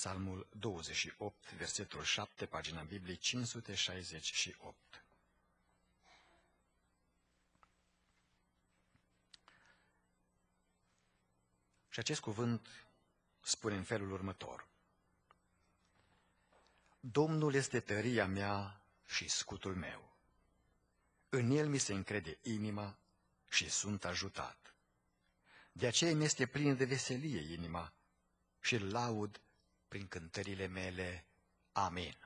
Psalmul 28, versetul 7, pagina Bibliei 568. Și acest cuvânt spune în felul următor. Domnul este tăria mea și scutul meu. În el mi se încrede inima și sunt ajutat. De aceea mi este plină de veselie inima și îl laud prin cântările mele. Amin.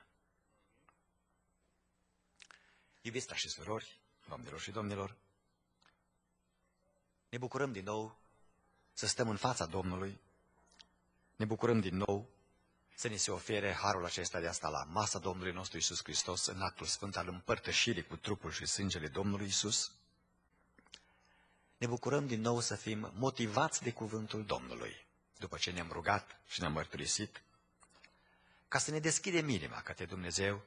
Iubiți și surori, doamnelor și domnilor, ne bucurăm din nou să stăm în fața Domnului, ne bucurăm din nou să ni se ofere harul acesta de asta la masa Domnului nostru Isus Hristos în actul sfânt al împărtășirii cu trupul și sângele Domnului Isus. Ne bucurăm din nou să fim motivați de cuvântul Domnului, după ce ne-am rugat și ne-am mărturisit, ca să ne deschidem inima către Dumnezeu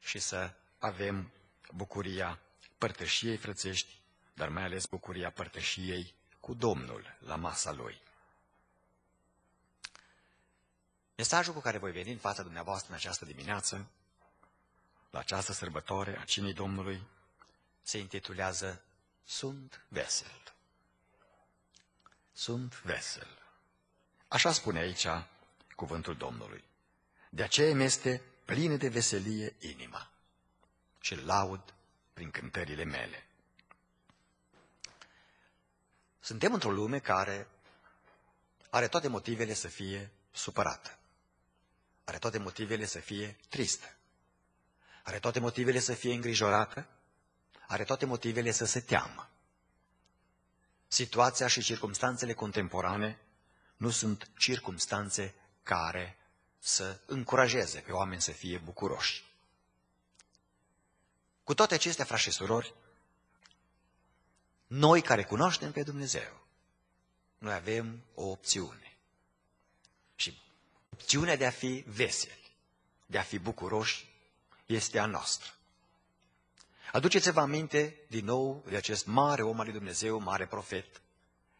și să avem bucuria părtășiei frățești, dar mai ales bucuria părtășiei cu Domnul la masa Lui. Mesajul cu care voi veni în fața dumneavoastră în această dimineață, la această sărbătoare a Cinei Domnului, se intitulează Sunt vesel. Sunt vesel. Așa spune aici cuvântul Domnului. De aceea mi este plină de veselie inima și laud prin cântările mele. Suntem într-o lume care are toate motivele să fie supărată. Are toate motivele să fie tristă. Are toate motivele să fie îngrijorată. Are toate motivele să se teamă. Situația și circumstanțele contemporane nu sunt circumstanțe care să încurajeze pe oameni să fie bucuroși. Cu toate acestea, frați și surori, noi care cunoaștem pe Dumnezeu, noi avem o opțiune. Și opțiunea de a fi veseli, de a fi bucuroși, este a noastră. Aduceți-vă aminte din nou de acest mare om al lui Dumnezeu, mare profet,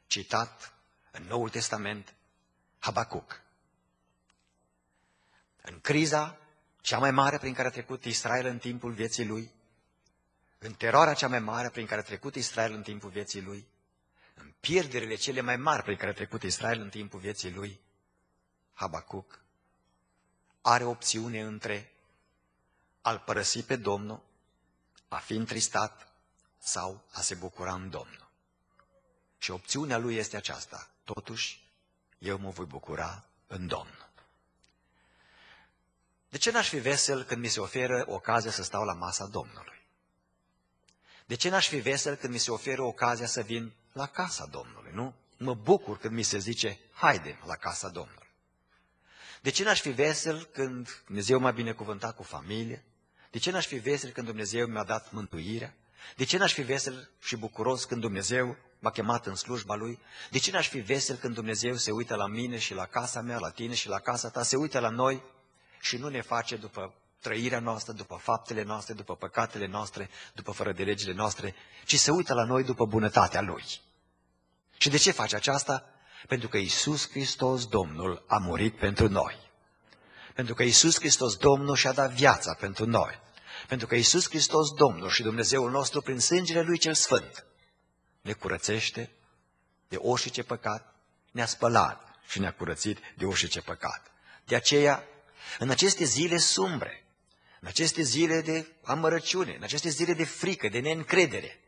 citat în Noul Testament, Habacuc. În criza cea mai mare prin care a trecut Israel în timpul vieții lui, în teroarea cea mai mare prin care a trecut Israel în timpul vieții lui, în pierderile cele mai mari prin care a trecut Israel în timpul vieții lui, Habacuc are opțiune între a-L părăsi pe Domnul, a fi întristat sau a se bucura în Domnul. Și opțiunea lui este aceasta. Totuși, eu mă voi bucura în Domnul. De ce n-aș fi vesel când mi se oferă ocazia să stau la masa Domnului? De ce n-aș fi vesel când mi se oferă ocazia să vin la casa Domnului, nu? Mă bucur când mi se zice, haide la casa Domnului. De ce n-aș fi vesel când Dumnezeu m-a binecuvântat cu familie? De ce n-aș fi vesel când Dumnezeu mi-a dat mântuirea? De ce n-aș fi vesel și bucuros când Dumnezeu m-a chemat în slujba Lui? De ce n-aș fi vesel când Dumnezeu se uită la mine și la casa mea, la tine și la casa ta, se uită la noi și nu ne face după trăirea noastră, după faptele noastre, după păcatele noastre, după fără de legile noastre, ci se uită la noi după bunătatea Lui. Și de ce face aceasta? Pentru că Isus Hristos, Domnul, a murit pentru noi. Pentru că Isus Hristos, Domnul, și-a dat viața pentru noi. Pentru că Isus Hristos, Domnul și Dumnezeul nostru, prin sângele Lui cel Sfânt, ne curățește de orice păcat, ne-a spălat și ne-a curățit de orice păcat. De aceea, în aceste zile sumbre, în aceste zile de amărăciune, în aceste zile de frică, de neîncredere,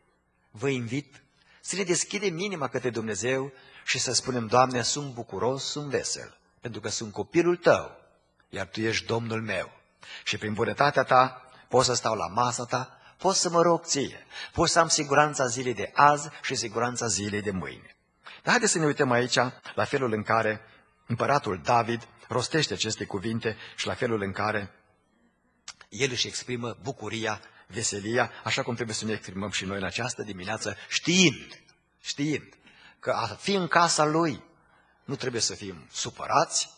vă invit să ne deschidem inima către Dumnezeu și să spunem, Doamne, sunt bucuros, sunt vesel, pentru că sunt copilul Tău, iar Tu ești Domnul meu. Și prin bunătatea Ta pot să stau la masa Ta, pot să mă rog Ție, pot să am siguranța zilei de azi și siguranța zilei de mâine. Dar haideți să ne uităm aici la felul în care împăratul David rostește aceste cuvinte și la felul în care el își exprimă bucuria, veselia, așa cum trebuie să ne exprimăm și noi în această dimineață, știind, știind că a fi în casa lui nu trebuie să fim supărați,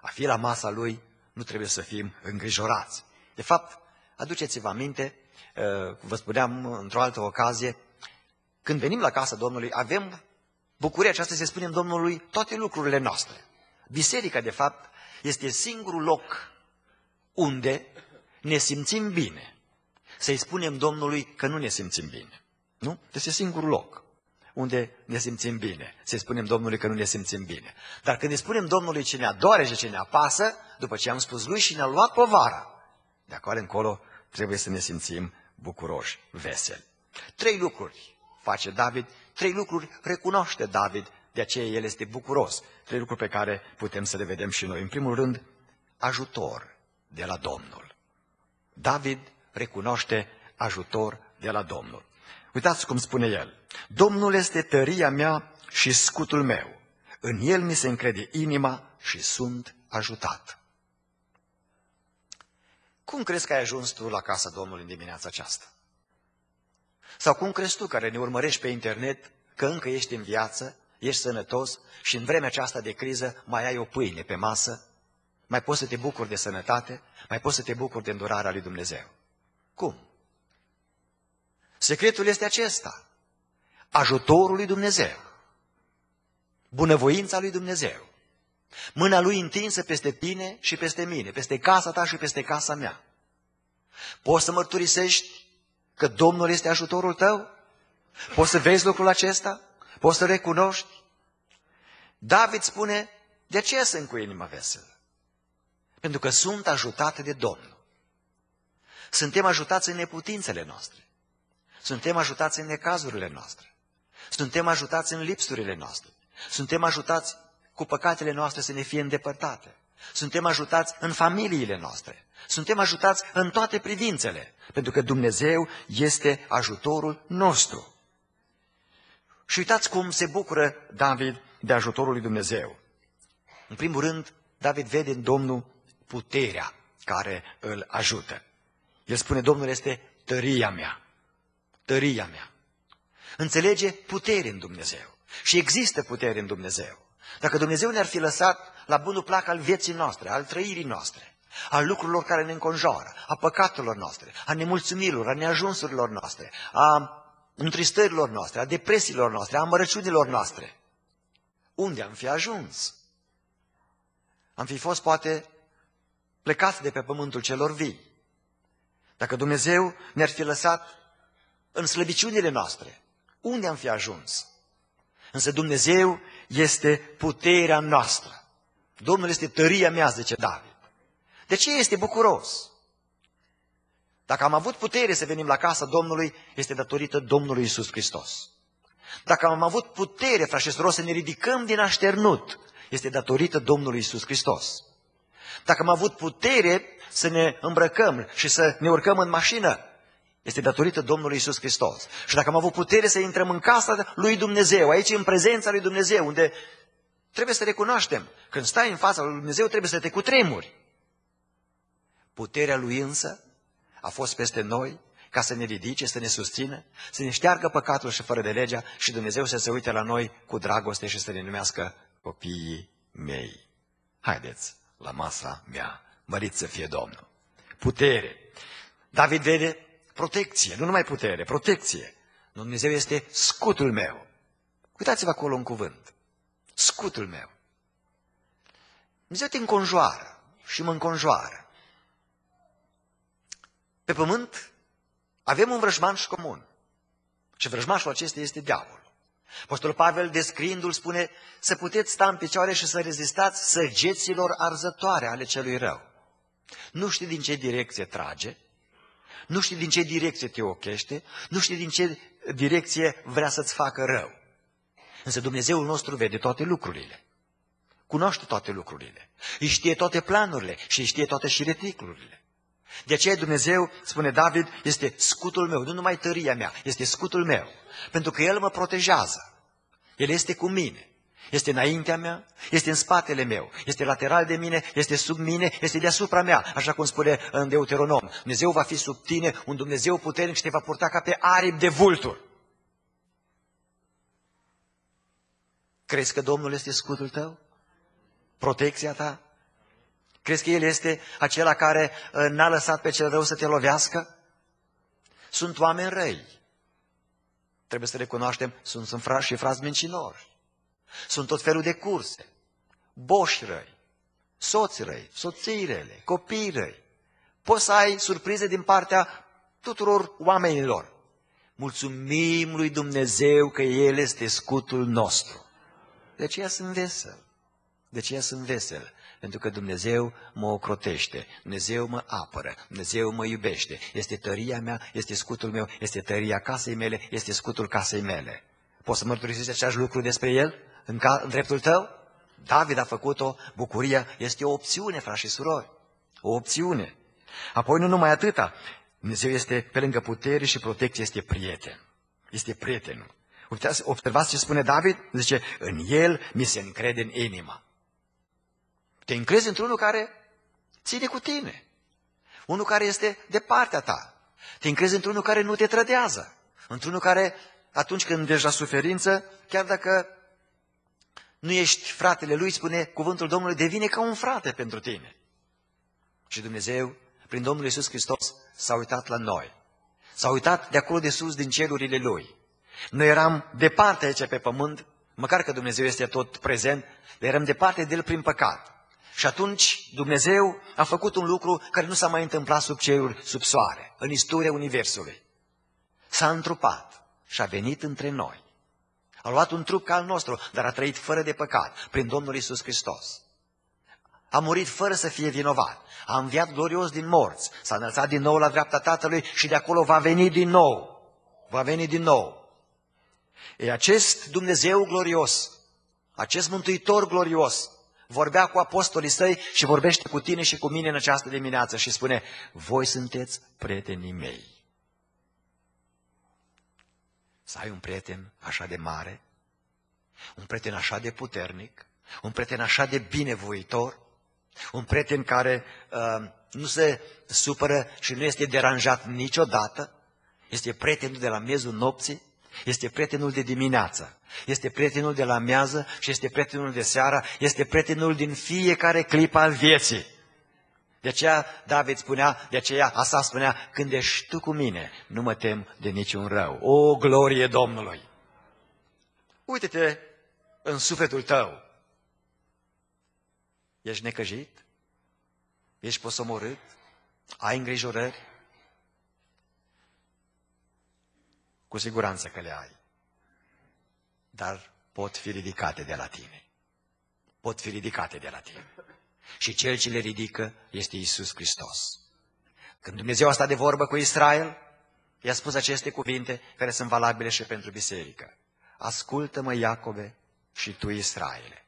a fi la masa lui nu trebuie să fim îngrijorați. De fapt, aduceți-vă aminte, uh, vă spuneam într-o altă ocazie, când venim la casa Domnului, avem bucuria aceasta să spunem Domnului toate lucrurile noastre. Biserica, de fapt, este singurul loc unde ne simțim bine. Să-i spunem Domnului că nu ne simțim bine. Nu? Este singurul loc unde ne simțim bine. Să-i spunem Domnului că nu ne simțim bine. Dar când îi spunem Domnului ce ne adoare și ce ne apasă, după ce am spus lui și ne-a luat povara, de acolo încolo trebuie să ne simțim bucuroși, veseli. Trei lucruri face David, trei lucruri recunoaște David, de aceea el este bucuros. Trei lucruri pe care putem să le vedem și noi. În primul rând, ajutor de la Domnul. David recunoaște ajutor de la Domnul. Uitați cum spune el. Domnul este tăria mea și scutul meu. În el mi se încrede inima și sunt ajutat. Cum crezi că ai ajuns tu la casa Domnului în dimineața aceasta? Sau cum crezi tu care ne urmărești pe internet că încă ești în viață, ești sănătos și în vremea aceasta de criză mai ai o pâine pe masă, mai poți să te bucuri de sănătate, mai poți să te bucuri de îndurarea lui Dumnezeu. Cum? Secretul este acesta. Ajutorul lui Dumnezeu. Bunăvoința lui Dumnezeu. Mâna lui întinsă peste tine și peste mine, peste casa ta și peste casa mea. Poți să mărturisești că Domnul este ajutorul tău? Poți să vezi lucrul acesta? Poți să recunoști? David spune, de ce sunt cu inima veselă? Pentru că sunt ajutate de Domnul. Suntem ajutați în neputințele noastre. Suntem ajutați în necazurile noastre. Suntem ajutați în lipsurile noastre. Suntem ajutați cu păcatele noastre să ne fie îndepărtate. Suntem ajutați în familiile noastre. Suntem ajutați în toate privințele, pentru că Dumnezeu este ajutorul nostru. Și uitați cum se bucură David de ajutorul lui Dumnezeu. În primul rând, David vede în Domnul puterea care îl ajută. El spune, Domnul este tăria mea, tăria mea. Înțelege putere în Dumnezeu. Și există putere în Dumnezeu. Dacă Dumnezeu ne-ar fi lăsat la bunul plac al vieții noastre, al trăirii noastre, al lucrurilor care ne înconjoară, a păcatelor noastre, a nemulțumirilor, a neajunsurilor noastre, a întristărilor noastre, a depresiilor noastre, a amărăciunilor noastre, unde am fi ajuns? Am fi fost poate plecați de pe pământul celor vii. Dacă Dumnezeu ne-ar fi lăsat în slăbiciunile noastre, unde am fi ajuns? Însă Dumnezeu este puterea noastră. Domnul este tăria mea, zice David. De ce este bucuros? Dacă am avut putere să venim la casa Domnului, este datorită Domnului Isus Hristos. Dacă am avut putere, frați și să ne ridicăm din așternut, este datorită Domnului Isus Hristos. Dacă am avut putere să ne îmbrăcăm și să ne urcăm în mașină, este datorită Domnului Isus Hristos. Și dacă am avut putere să intrăm în casa lui Dumnezeu, aici în prezența lui Dumnezeu, unde trebuie să recunoaștem, când stai în fața lui Dumnezeu trebuie să te cutremuri. Puterea lui însă a fost peste noi ca să ne ridice, să ne susțină, să ne șteargă păcatul și fără de legea și Dumnezeu să se uite la noi cu dragoste și să ne numească copiii mei. Haideți la masa mea, mărit să fie Domnul. Putere. David vede protecție, nu numai putere, protecție. Dumnezeu este scutul meu. Uitați-vă acolo un cuvânt. Scutul meu. Dumnezeu te înconjoară și mă înconjoară. Pe pământ avem un vrăjmanș și comun. Și vrăjmașul acesta este diavolul. Apostolul Pavel, descriindu-l, spune să puteți sta în picioare și să rezistați săgeților arzătoare ale celui rău. Nu știi din ce direcție trage, nu știi din ce direcție te ochește, nu știi din ce direcție vrea să-ți facă rău. Însă Dumnezeul nostru vede toate lucrurile. Cunoaște toate lucrurile. Îi știe toate planurile și îi știe toate și reticlurile. De aceea Dumnezeu, spune David, este scutul meu, nu numai tăria mea, este scutul meu. Pentru că El mă protejează. El este cu mine. Este înaintea mea, este în spatele meu, este lateral de mine, este sub mine, este deasupra mea, așa cum spune în Deuteronom. Dumnezeu va fi sub tine, un Dumnezeu puternic și te va purta ca pe aripi de vulturi. Crezi că Domnul este scutul tău? Protecția ta? Crezi că El este acela care uh, n-a lăsat pe cel rău să te lovească? Sunt oameni răi. Trebuie să recunoaștem, sunt, sunt frați și frați mincinoși. Sunt tot felul de curse, boși răi, soții răi, soțiile, copiii răi. Poți să ai surprize din partea tuturor oamenilor. Mulțumim lui Dumnezeu că El este scutul nostru. De aceea sunt vesel. De aceea sunt vesel. Pentru că Dumnezeu mă ocrotește, Dumnezeu mă apără, Dumnezeu mă iubește. Este tăria mea, este scutul meu, este tăria casei mele, este scutul casei mele. Poți să mărturisești același lucru despre El în, ca, în dreptul tău? David a făcut-o, bucuria este o opțiune, frați și surori. O opțiune. Apoi nu numai atâta, Dumnezeu este pe lângă putere și protecție, este prieten. Este prietenul. Uitați, observați ce spune David? Zice, în el mi se încrede în inima. Te încrezi într-unul care ține cu tine. Unul care este de partea ta. Te încrezi într-unul care nu te trădează. Într-unul care, atunci când ești la suferință, chiar dacă nu ești fratele lui, spune cuvântul Domnului, devine ca un frate pentru tine. Și Dumnezeu, prin Domnul Iisus Hristos, s-a uitat la noi. S-a uitat de acolo de sus, din cerurile Lui. Noi eram departe aici pe pământ, măcar că Dumnezeu este tot prezent, dar eram departe de El prin păcat. Și atunci Dumnezeu a făcut un lucru care nu s-a mai întâmplat sub ceruri, sub soare, în istoria Universului. S-a întrupat și a venit între noi. A luat un trup ca al nostru, dar a trăit fără de păcat, prin Domnul Isus Hristos. A murit fără să fie vinovat. A înviat glorios din morți. S-a înălțat din nou la dreapta Tatălui și de acolo va veni din nou. Va veni din nou. E acest Dumnezeu glorios, acest Mântuitor glorios, vorbea cu apostolii săi și vorbește cu tine și cu mine în această dimineață și spune, voi sunteți prietenii mei. Să ai un prieten așa de mare, un prieten așa de puternic, un prieten așa de binevoitor, un prieten care uh, nu se supără și nu este deranjat niciodată, este prietenul de la miezul nopții, este prietenul de dimineață, este prietenul de la miază și este prietenul de seara, este prietenul din fiecare clipă al vieții. De aceea David spunea, de aceea Asa spunea, când ești tu cu mine, nu mă tem de niciun rău. O glorie Domnului! Uite-te în sufletul tău. Ești necăjit? Ești posomorât? Ai îngrijorări? Cu siguranță că le ai. Dar pot fi ridicate de la tine. Pot fi ridicate de la tine. Și cel ce le ridică este Isus Hristos. Când Dumnezeu a stat de vorbă cu Israel, i-a spus aceste cuvinte care sunt valabile și pentru biserică. Ascultă-mă, Iacove, și tu, Israele.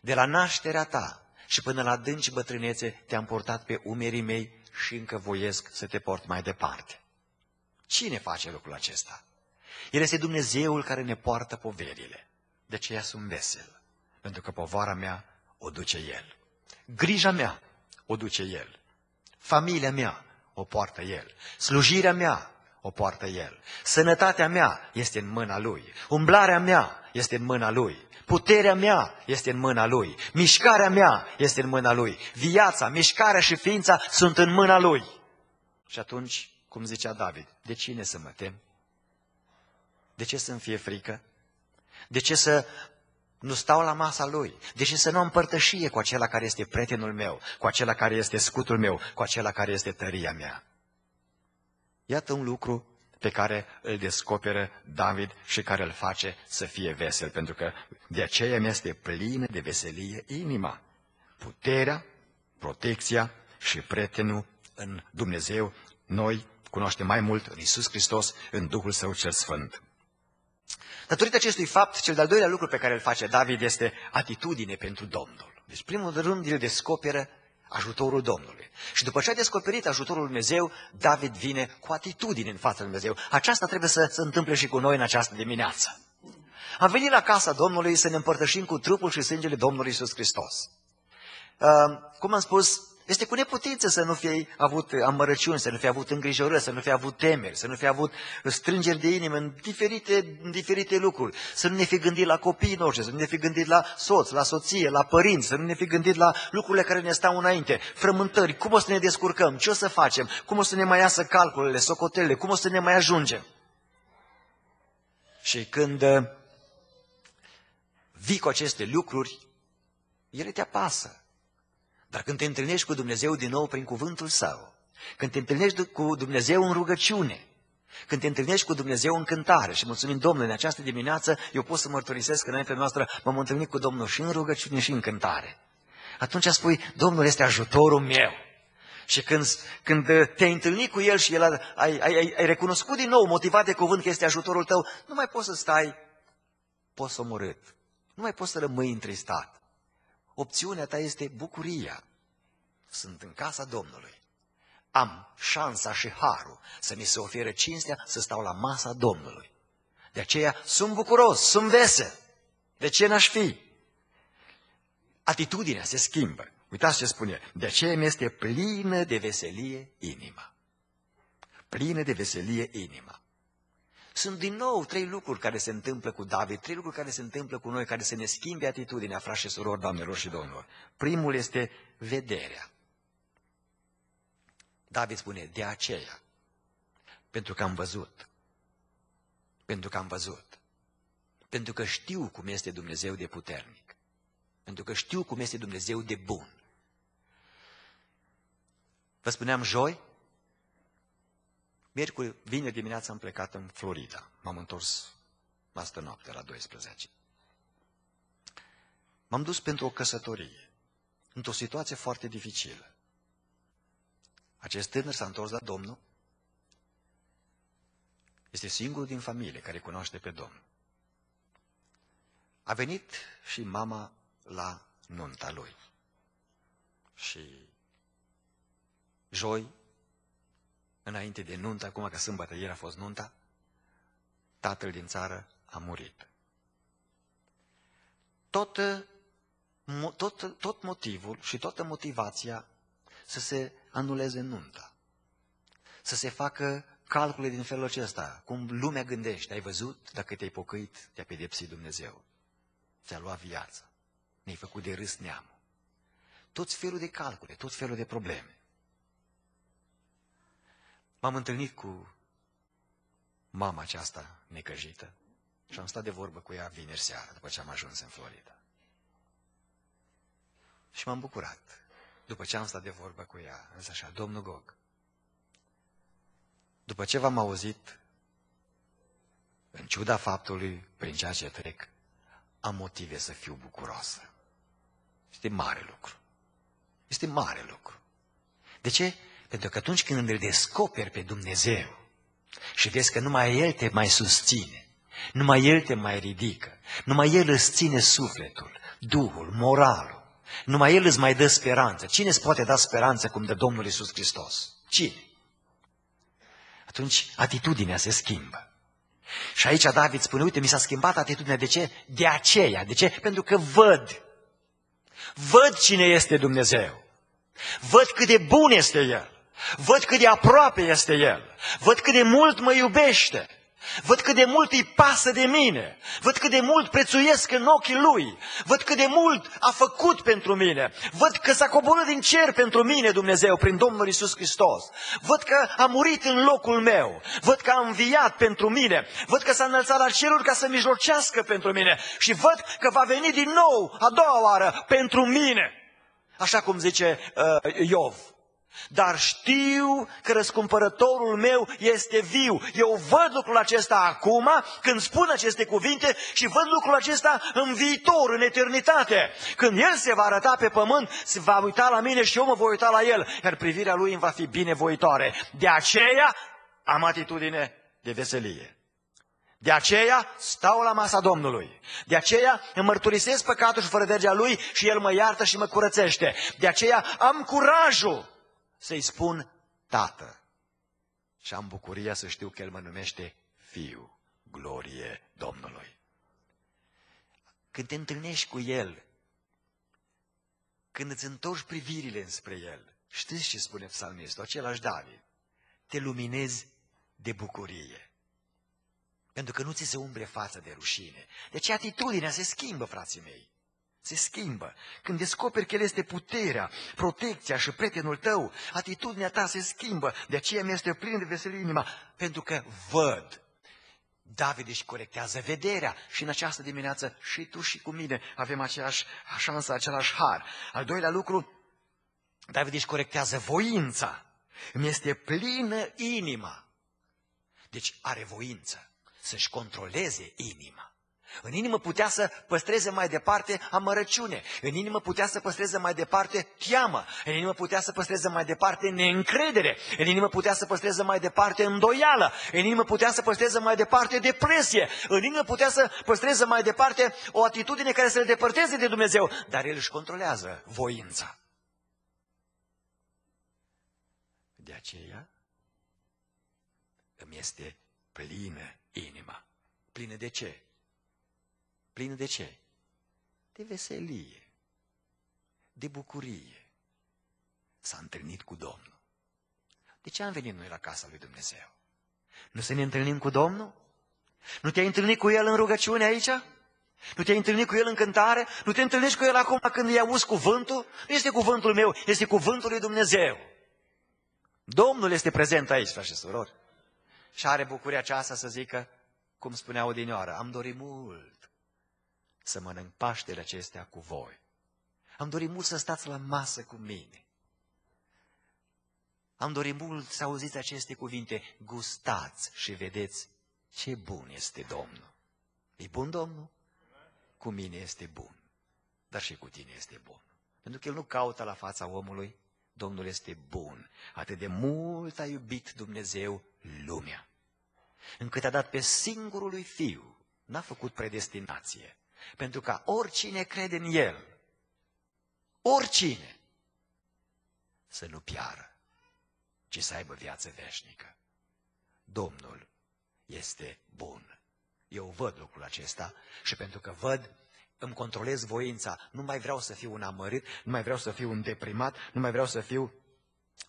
De la nașterea ta și până la dânci bătrânețe te-am portat pe umerii mei și încă voiesc să te port mai departe. Cine face lucrul acesta? El este Dumnezeul care ne poartă poverile. De aceea sunt vesel, pentru că povara mea o duce El. Grija mea o duce El. Familia mea o poartă El. Slujirea mea o poartă El. Sănătatea mea este în mâna Lui. Umblarea mea este în mâna Lui. Puterea mea este în mâna Lui. Mișcarea mea este în mâna Lui. Viața, mișcarea și ființa sunt în mâna Lui. Și atunci cum zicea David, de cine să mă tem? De ce să-mi fie frică? De ce să nu stau la masa lui? De ce să nu am părtășie cu acela care este prietenul meu, cu acela care este scutul meu, cu acela care este tăria mea? Iată un lucru pe care îl descoperă David și care îl face să fie vesel, pentru că de aceea mi este plină de veselie inima. Puterea, protecția și prietenul în Dumnezeu, noi cunoaște mai mult în Isus Hristos, în Duhul Său cel Sfânt. Datorită acestui fapt, cel de-al doilea lucru pe care îl face David este atitudine pentru Domnul. Deci, primul rând, el descoperă ajutorul Domnului. Și după ce a descoperit ajutorul lui Dumnezeu, David vine cu atitudine în fața lui Dumnezeu. Aceasta trebuie să se întâmple și cu noi în această dimineață. Am venit la casa Domnului să ne împărtășim cu trupul și sângele Domnului Isus Hristos. Uh, cum am spus, este cu neputință să nu fie avut amărăciuni, să nu fie avut îngrijorări, să nu fie avut temeri, să nu fie avut strângeri de inimă în diferite, în diferite lucruri, să nu ne fi gândit la copiii noștri, să nu ne fi gândit la soț, la soție, la părinți, să nu ne fi gândit la lucrurile care ne stau înainte, frământări, cum o să ne descurcăm, ce o să facem, cum o să ne mai iasă calculele, socotelele, cum o să ne mai ajungem. Și când uh, vii cu aceste lucruri, ele te apasă. Dar când te întâlnești cu Dumnezeu din nou prin cuvântul Său, când te întâlnești cu Dumnezeu în rugăciune, când te întâlnești cu Dumnezeu în cântare și mulțumim Domnului, în această dimineață eu pot să mărturisesc că înainte noastră m-am întâlnit cu Domnul și în rugăciune și în cântare. Atunci spui, Domnul este ajutorul meu. Și când, când te-ai întâlnit cu El și El a, ai, ai, ai recunoscut din nou, motivat de cuvânt că este ajutorul tău, nu mai poți să stai posomorât. Nu mai poți să rămâi întristat. Opțiunea ta este bucuria. Sunt în casa Domnului. Am șansa și harul să mi se ofere cinstea să stau la masa Domnului. De aceea sunt bucuros, sunt vesel. De ce n-aș fi? Atitudinea se schimbă. Uitați ce spune. De aceea mi este plină de veselie inima. Plină de veselie inima. Sunt din nou trei lucruri care se întâmplă cu David, trei lucruri care se întâmplă cu noi, care să ne schimbe atitudinea, frați și surori, doamnelor și domnilor. Primul este vederea. David spune, de aceea, pentru că am văzut, pentru că am văzut, pentru că știu cum este Dumnezeu de puternic, pentru că știu cum este Dumnezeu de bun. Vă spuneam joi, Miercuri, vineri dimineața am plecat în Florida. M-am întors astă noapte la 12. M-am dus pentru o căsătorie, într-o situație foarte dificilă. Acest tânăr s-a întors la Domnul. Este singurul din familie care cunoaște pe Domnul. A venit și mama la nunta lui. Și joi înainte de nuntă, acum că sâmbătă ieri a fost nunta, tatăl din țară a murit. Tot, tot, tot motivul și toată motivația să se anuleze nunta. Să se facă calcule din felul acesta, cum lumea gândește. Ai văzut dacă te-ai pocăit, te-a pedepsit Dumnezeu. Ți-a luat viața. Ne-ai făcut de râs neamul. Toți felul de calcule, tot felul de probleme. M-am întâlnit cu mama aceasta necăjită și am stat de vorbă cu ea vineri seara, după ce am ajuns în Florida. Și m-am bucurat. După ce am stat de vorbă cu ea, am zis așa, domnul Gog, după ce v-am auzit, în ciuda faptului prin ceea ce trec, am motive să fiu bucuroasă. Este mare lucru. Este mare lucru. De ce? Pentru că atunci când îl descoperi pe Dumnezeu și vezi că numai El te mai susține, numai El te mai ridică, numai El îți ține sufletul, Duhul, moralul, numai El îți mai dă speranță. Cine îți poate da speranță cum dă Domnul Isus Hristos? Cine? Atunci atitudinea se schimbă. Și aici David spune, uite, mi s-a schimbat atitudinea. De ce? De aceea. De ce? Pentru că văd. Văd cine este Dumnezeu. Văd cât de bun este El. Văd cât de aproape este El. Văd cât de mult mă iubește. Văd cât de mult îi pasă de mine. Văd cât de mult prețuiesc în ochii Lui. Văd cât de mult a făcut pentru mine. Văd că s-a coborât din cer pentru mine Dumnezeu prin Domnul Isus Hristos. Văd că a murit în locul meu. Văd că a înviat pentru mine. Văd că s-a înălțat la ceruri ca să mijlocească pentru mine. Și văd că va veni din nou a doua oară pentru mine. Așa cum zice uh, Iov. Dar știu că răscumpărătorul meu este viu. Eu văd lucrul acesta acum, când spun aceste cuvinte, și văd lucrul acesta în viitor, în eternitate. Când El se va arăta pe pământ, se va uita la mine și eu mă voi uita la El, iar privirea Lui îmi va fi binevoitoare. De aceea am atitudine de veselie. De aceea stau la masa Domnului. De aceea îmi mărturisesc păcatul și fără Lui și El mă iartă și mă curățește. De aceea am curajul să-i spun tată. Și am bucuria să știu că el mă numește fiu. Glorie Domnului. Când te întâlnești cu el, când îți întorci privirile înspre el, știți ce spune psalmistul, același David, te luminezi de bucurie. Pentru că nu ți se umbre fața de rușine. Deci atitudinea se schimbă, frații mei se schimbă. Când descoperi că El este puterea, protecția și prietenul tău, atitudinea ta se schimbă. De aceea mi este plin de veselie inima, pentru că văd. David își corectează vederea și în această dimineață și tu și cu mine avem aceeași șansă, același har. Al doilea lucru, David își corectează voința. Îmi este plină inima. Deci are voință să-și controleze inima. În inimă putea să păstreze mai departe amărăciune. În inimă putea să păstreze mai departe teamă. În inimă putea să păstreze mai departe neîncredere. În inimă putea să păstreze mai departe îndoială. În inimă putea să păstreze mai departe depresie. În inimă putea să păstreze mai departe o atitudine care să-l depărteze de Dumnezeu. Dar el își controlează voința. De aceea îmi este plină inima. Plină de ce? Plină de ce? De veselie, de bucurie. S-a întâlnit cu Domnul. De ce am venit noi la casa lui Dumnezeu? Nu să ne întâlnim cu Domnul? Nu te-ai întâlnit cu El în rugăciune aici? Nu te-ai întâlnit cu El în cântare? Nu te întâlnești cu El acum când îi auzi cuvântul? Nu este cuvântul meu, este cuvântul lui Dumnezeu. Domnul este prezent aici, frate și surori. Și are bucuria aceasta să zică, cum spunea odinioară, am dorit mult să mănânc Paștele acestea cu voi. Am dorit mult să stați la masă cu mine. Am dorit mult să auziți aceste cuvinte, gustați și vedeți ce bun este Domnul. E bun Domnul? Cu mine este bun, dar și cu tine este bun. Pentru că El nu caută la fața omului, Domnul este bun. Atât de mult a iubit Dumnezeu lumea, încât a dat pe singurul lui Fiu, n-a făcut predestinație, pentru ca oricine crede în El, oricine, să nu piară, ci să aibă viață veșnică. Domnul este bun. Eu văd lucrul acesta și pentru că văd, îmi controlez voința. Nu mai vreau să fiu un amărit, nu mai vreau să fiu un deprimat, nu mai vreau să fiu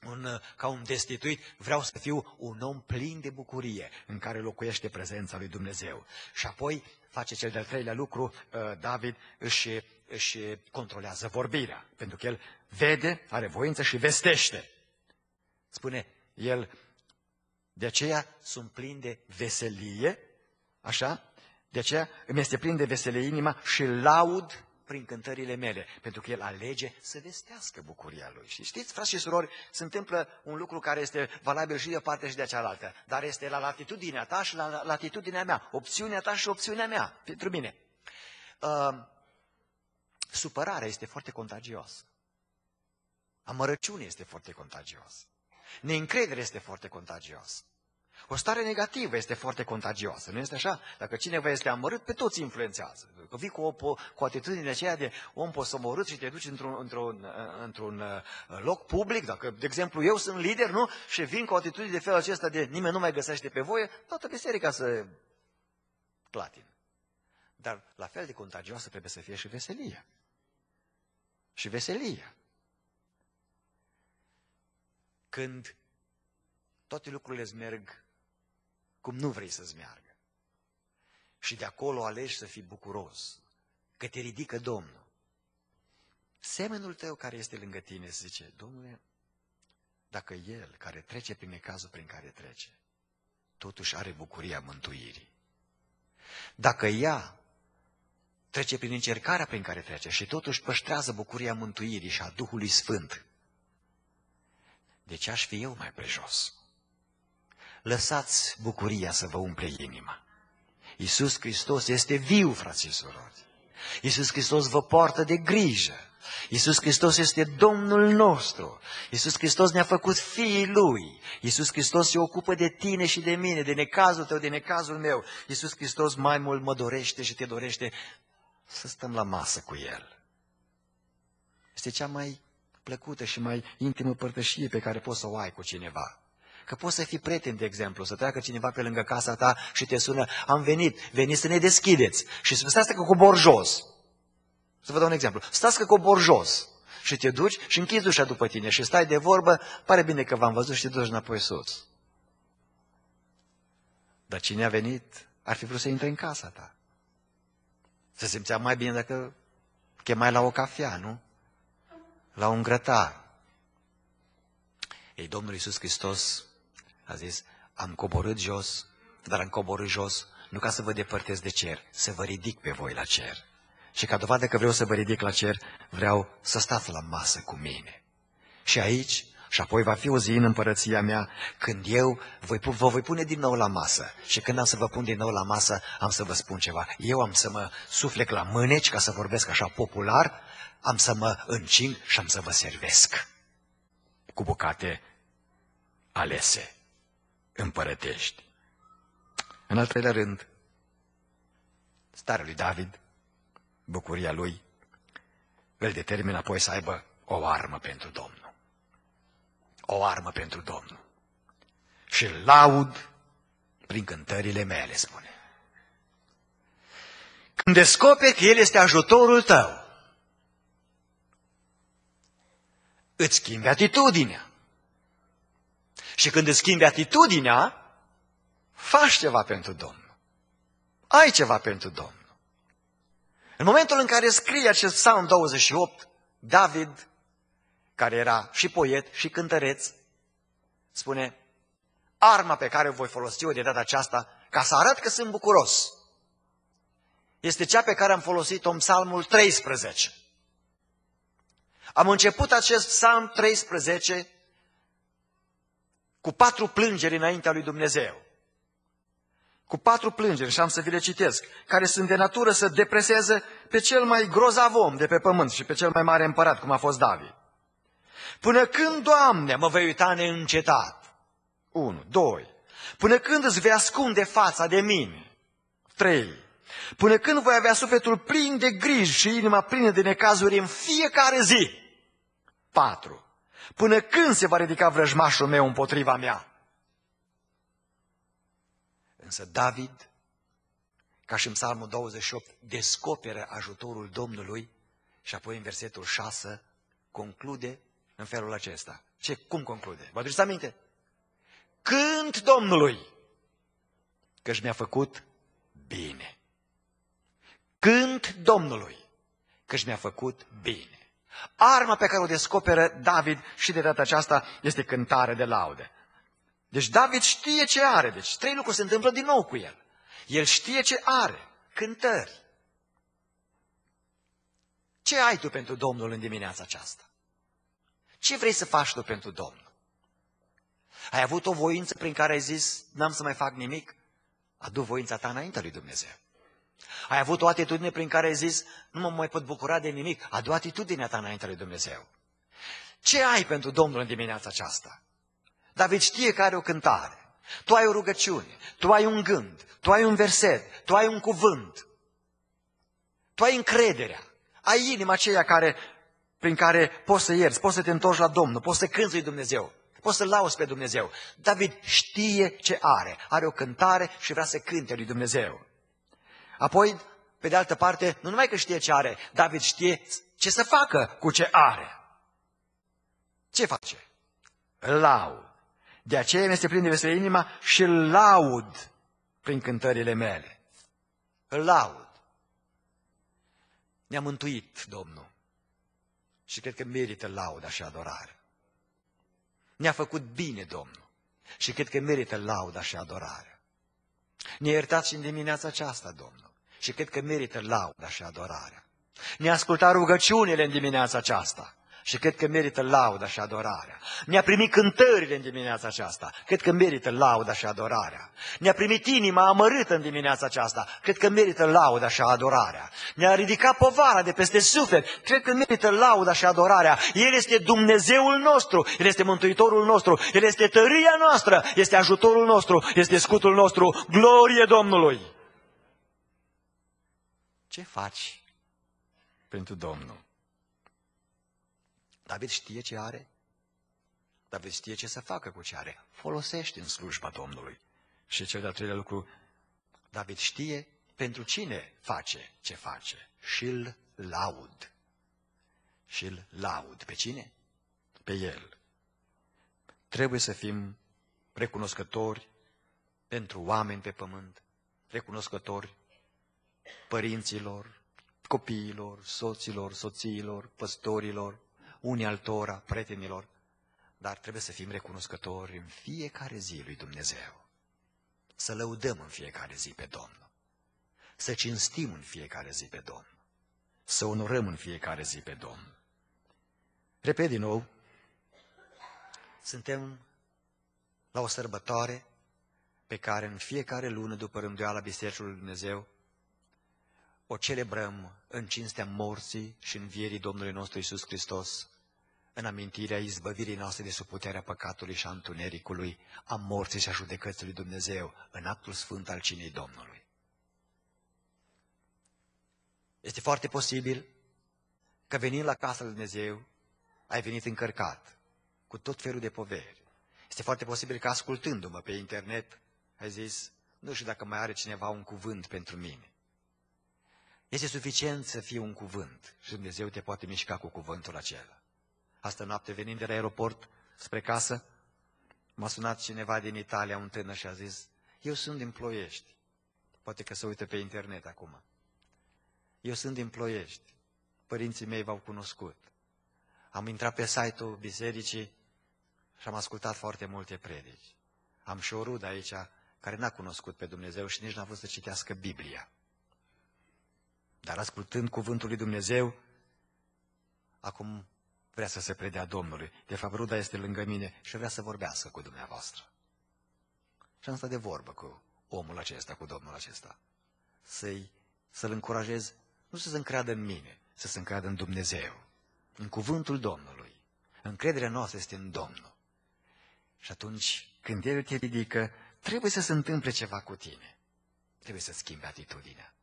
un, ca un destituit, vreau să fiu un om plin de bucurie în care locuiește prezența lui Dumnezeu. Și apoi face cel de-al treilea lucru, uh, David își, își controlează vorbirea, pentru că el vede, are voință și vestește. Spune el, de aceea sunt plin de veselie, așa, de aceea îmi este plin de veselie inima și laud prin cântările mele, pentru că el alege să vestească bucuria lui. Și știți, frați și surori, se întâmplă un lucru care este valabil și de o parte și de cealaltă, dar este la latitudinea ta și la latitudinea mea, opțiunea ta și opțiunea mea, pentru mine. Uh, supărarea este foarte contagioasă. Amărăciune este foarte contagioasă. Neîncredere este foarte contagioasă. O stare negativă este foarte contagioasă, nu este așa? Dacă cineva este amărât, pe toți influențează. Că vii cu o, cu o atitudine aceea de om posomorât și te duci într-un, într-un, într-un uh, loc public, dacă, de exemplu, eu sunt lider, nu? Și vin cu o atitudine de felul acesta de nimeni nu mai găsește pe voie, toată biserica să clatin. Dar la fel de contagioasă trebuie să fie și veselia. Și veselia. Când toate lucrurile îți merg cum nu vrei să-ți meargă. Și de acolo alegi să fii bucuros, că te ridică Domnul. Semenul tău care este lângă tine zice, Domnule, dacă El, care trece prin necazul prin care trece, totuși are bucuria mântuirii. Dacă ea trece prin încercarea prin care trece și totuși păstrează bucuria mântuirii și a Duhului Sfânt, de ce aș fi eu mai prejos? Lăsați bucuria să vă umple inima. Iisus Hristos este viu, frații și surori. Iisus Hristos vă poartă de grijă. Iisus Hristos este Domnul nostru. Iisus Hristos ne-a făcut fiii Lui. Iisus Hristos se ocupă de tine și de mine, de necazul tău, de necazul meu. Iisus Hristos mai mult mă dorește și te dorește să stăm la masă cu El. Este cea mai plăcută și mai intimă părtășie pe care poți să o ai cu cineva. Că poți să fii prieten, de exemplu, să treacă cineva pe lângă casa ta și te sună, am venit, veniți să ne deschideți. Și să stați că cobor jos. Să vă dau un exemplu. Stați că cobor jos. Și te duci și închizi ușa după tine și stai de vorbă, pare bine că v-am văzut și te duci înapoi sus. Dar cine a venit ar fi vrut să intre în casa ta. Se simțea mai bine dacă chemai la o cafea, nu? La un grătar. Ei, Domnul Iisus Hristos a zis, am coborât jos, dar am coborât jos nu ca să vă depărtez de cer, să vă ridic pe voi la cer. Și ca dovadă că vreau să vă ridic la cer, vreau să stați la masă cu mine. și aici și apoi va fi o zi în împărăția mea când eu voi, vă voi pune din nou la masă. Și când am să vă pun din nou la masă, am să vă spun ceva. Eu am să mă suflec la mâneci, ca să vorbesc așa popular, am să mă încing și am să vă servesc cu bucate alese, împărătești. În al treilea rând, starea lui David, bucuria lui, îl determină apoi să aibă o armă pentru Domnul. O armă pentru Domnul. Și laud prin cântările mele, spune. Când descoperi că El este ajutorul tău, îți schimbi atitudinea. Și când îți schimbi atitudinea, faci ceva pentru Domnul. Ai ceva pentru Domnul. În momentul în care scrie acest psalm 28, David, care era și poet și cântăreț, spune, arma pe care o voi folosi eu de data aceasta, ca să arăt că sunt bucuros, este cea pe care am folosit-o în psalmul 13. Am început acest psalm 13 cu patru plângeri înaintea lui Dumnezeu. Cu patru plângeri, și am să vi le citesc, care sunt de natură să depreseze pe cel mai grozav om de pe pământ și pe cel mai mare împărat, cum a fost David. Până când, Doamne, mă vei uita neîncetat? Unu, doi. Până când îți vei ascunde fața de mine? Trei. Până când voi avea sufletul plin de griji și inima plină de necazuri în fiecare zi? 4. Până când se va ridica vrăjmașul meu împotriva mea? Însă David, ca și în psalmul 28, descoperă ajutorul Domnului și apoi în versetul 6 conclude în felul acesta. Ce, cum conclude? Vă aduceți aminte? Cânt Domnului, căci mi-a făcut bine. Cânt Domnului, căci mi-a făcut bine. Arma pe care o descoperă David și de data aceasta este cântare de laude. Deci David știe ce are. Deci trei lucruri se întâmplă din nou cu el. El știe ce are. Cântări. Ce ai tu pentru Domnul în dimineața aceasta? Ce vrei să faci tu pentru Domnul? Ai avut o voință prin care ai zis, n-am să mai fac nimic? Adu voința ta înainte lui Dumnezeu. Ai avut o atitudine prin care ai zis, nu mă mai pot bucura de nimic. Adu atitudinea ta înainte lui Dumnezeu. Ce ai pentru Domnul în dimineața aceasta? David știe că are o cântare. Tu ai o rugăciune, tu ai un gând, tu ai un verset, tu ai un cuvânt. Tu ai încrederea, ai inima aceea care, prin care poți să ierți, poți să te întorci la Domnul, poți să cânți lui Dumnezeu, poți să-L lauzi pe Dumnezeu. David știe ce are, are o cântare și vrea să cânte lui Dumnezeu. Apoi, pe de altă parte, nu numai că știe ce are, David știe ce să facă cu ce are. Ce face? Îl laud. De aceea este plin de veselie inima și îl laud prin cântările mele. Îl laud. Ne-a mântuit Domnul. Și cred că merită lauda și adorare. Ne-a făcut bine Domnul. Și cred că merită lauda și adorare. Ne-a iertat și în dimineața aceasta, Domnul. Și cred că merită lauda și adorarea. Ne-a ascultat rugăciunile în dimineața aceasta. Și cred că merită lauda și adorarea. Ne-a primit cântările în dimineața aceasta. Cred că merită lauda și adorarea. Ne-a primit inima amărâtă în dimineața aceasta. Cred că merită lauda și adorarea. Ne-a ridicat povara de peste suflet. Cred că merită lauda și adorarea. El este Dumnezeul nostru. El este Mântuitorul nostru. El este tăria noastră. Este ajutorul nostru. Este scutul nostru. Glorie Domnului! Ce faci pentru Domnul? David știe ce are? David știe ce să facă cu ce are. Folosește în slujba Domnului. Și cel de-al treilea lucru, David știe pentru cine face ce face. Și îl laud. Și îl laud. Pe cine? Pe el. Trebuie să fim recunoscători pentru oameni pe pământ, recunoscători părinților, copiilor, soților, soțiilor, păstorilor, unii altora, prietenilor, dar trebuie să fim recunoscători în fiecare zi lui Dumnezeu. Să lăudăm în fiecare zi pe Domnul. Să cinstim în fiecare zi pe Domnul. Să onorăm în fiecare zi pe Domnul. Repet din nou, Suntem la o sărbătoare pe care în fiecare lună după rânduiala Bisericii lui Dumnezeu o celebrăm în cinstea morții și învierii Domnului nostru Isus Hristos, în amintirea izbăvirii noastre de sub puterea păcatului și a întunericului, a morții și a judecății lui Dumnezeu, în actul sfânt al cinei Domnului. Este foarte posibil că venind la casa lui Dumnezeu, ai venit încărcat cu tot felul de poveri. Este foarte posibil că ascultându-mă pe internet, ai zis, nu știu dacă mai are cineva un cuvânt pentru mine. Este suficient să fie un cuvânt și Dumnezeu te poate mișca cu cuvântul acela. Asta noapte venind de la aeroport spre casă, m-a sunat cineva din Italia, un tânăr, și a zis, eu sunt din Ploiești. Poate că se uită pe internet acum. Eu sunt din Ploiești. Părinții mei v-au cunoscut. Am intrat pe site-ul bisericii și am ascultat foarte multe predici. Am și o rudă aici care n-a cunoscut pe Dumnezeu și nici n-a vrut să citească Biblia. Dar ascultând cuvântul lui Dumnezeu, acum vrea să se predea Domnului. De fapt, ruda este lângă mine și vrea să vorbească cu dumneavoastră. Și am stat de vorbă cu omul acesta, cu Domnul acesta. Să-i, să-l încurajez, nu să se încreadă în mine, să se încreadă în Dumnezeu, în cuvântul Domnului. Încrederea noastră este în Domnul. Și atunci, când El te ridică, trebuie să se întâmple ceva cu tine. Trebuie să schimbi atitudinea.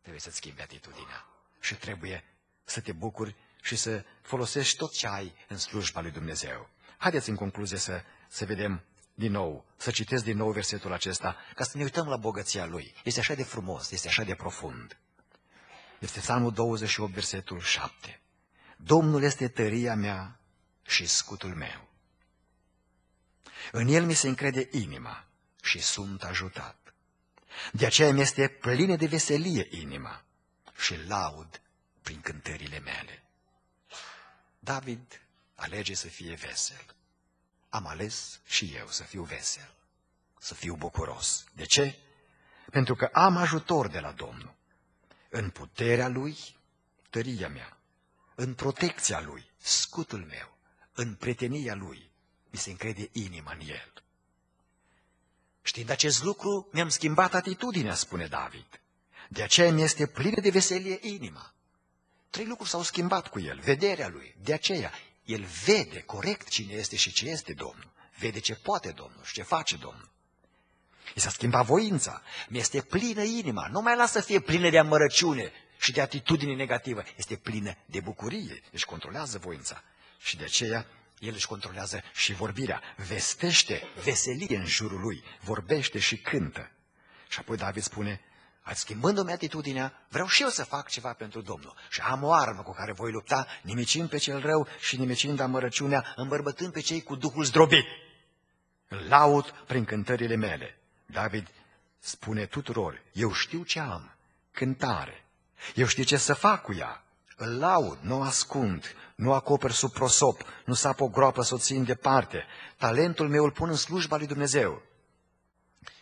Trebuie să schimbi atitudinea. Și trebuie să te bucuri și să folosești tot ce ai în slujba lui Dumnezeu. Haideți în concluzie să, să vedem din nou, să citesc din nou versetul acesta, ca să ne uităm la bogăția lui. Este așa de frumos, este așa de profund. Este Psalmul 28, versetul 7. Domnul este tăria mea și scutul meu. În el mi se încrede inima și sunt ajutat. De aceea mi este plină de veselie inima și laud prin cântările mele. David alege să fie vesel. Am ales și eu să fiu vesel, să fiu bucuros. De ce? Pentru că am ajutor de la Domnul. În puterea Lui, tăria mea. În protecția Lui, scutul meu. În prietenia Lui, mi se încrede inima în El. Știind acest lucru, mi-am schimbat atitudinea, spune David. De aceea mi este plină de veselie inima. Trei lucruri s-au schimbat cu el, vederea lui. De aceea, el vede corect cine este și ce este Domnul. Vede ce poate Domnul și ce face Domnul. I s-a schimbat voința. Mi-este plină inima. Nu mai lasă să fie plină de amărăciune și de atitudine negativă. Este plină de bucurie. Deci controlează voința. Și de aceea el își controlează și vorbirea. Vestește veselie în jurul lui. Vorbește și cântă. Și apoi David spune, Ați schimbându-mi atitudinea, vreau și eu să fac ceva pentru Domnul. Și am o armă cu care voi lupta, nimicind pe cel rău și nimicind amărăciunea, îmbărbătând pe cei cu Duhul zdrobit. Îl laud prin cântările mele. David spune tuturor, eu știu ce am, cântare. Eu știu ce să fac cu ea. Îl laud, nu ascund, nu acoper sub prosop, nu sap o groapă să o țin departe. Talentul meu îl pun în slujba lui Dumnezeu.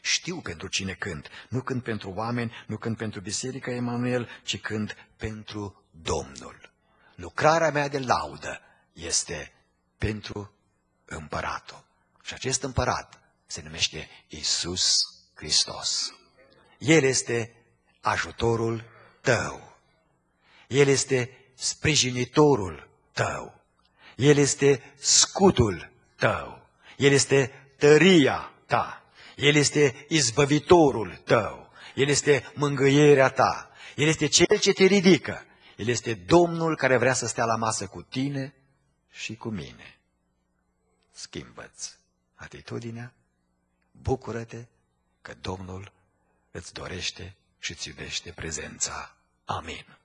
Știu pentru cine cânt. Nu cânt pentru oameni, nu cânt pentru Biserica Emanuel, ci cânt pentru Domnul. Lucrarea mea de laudă este pentru împăratul. Și acest împărat se numește Isus Hristos. El este ajutorul tău. El este sprijinitorul tău. El este scutul tău. El este tăria ta. El este izbăvitorul tău. El este mângâierea ta. El este cel ce te ridică. El este Domnul care vrea să stea la masă cu tine și cu mine. Schimbă-ți atitudinea, bucură-te că Domnul îți dorește și îți iubește prezența. Amin.